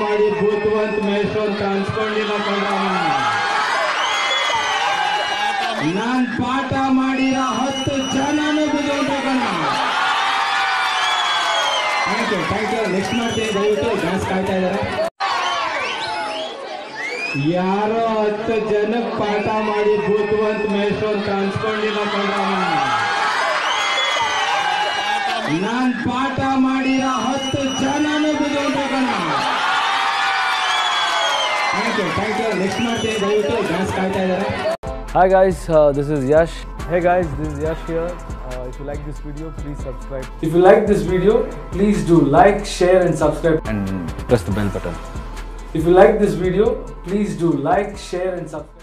ಮಾಡಿ ಬುದ್ಧಿವಂತ ಮೇಷು ಅಂತ ಅನ್ಸ್ಕೊಂಡಿಲ್ಲ ನಾನ್ ಪಾಠ ಮಾಡಿರೋ ಹತ್ತು ಜನನು ಕಣ ಥ್ಯಾಂಕ್ ಯು ನೆಕ್ಸ್ಟ್ ಮಾಡ್ತೀನಿ, ದಯವಿಟ್ಟು ಡ್ಯಾನ್ಸ್ ಕಾಯ್ತಾ ಇದ್ದಾರೆ. ಯಾರೋ ಹತ್ತು ಜನ ಪಾಠ ಮಾಡಿ ಬುದ್ಧಿವಂತ ಮೇಷು ಅಂತ ಅನ್ಸ್ಕೊಂಡಿಲ್ಲ ನಾನ್ ಪಾಠ ಮಾಡಿರೋ ಹತ್ತು ಜನನು ಬುದ್ಧಿವಂತ ಕಣ thank you thank you next ಮಾಡ್ತೀನಿ ದಯವಿಟ್ಟು ಡ್ಯಾನ್ಸ್ ಕಾಯ್ತಾ ಇದ್ದಾರೆ Hi guys, uh, this is Yash. Hey guys, this is Yash here. Uh, if you like this video, please subscribe. If you like this video, please do like, share, and subscribe. and press the bell button. If you like this video, please do like, share, and subscribe.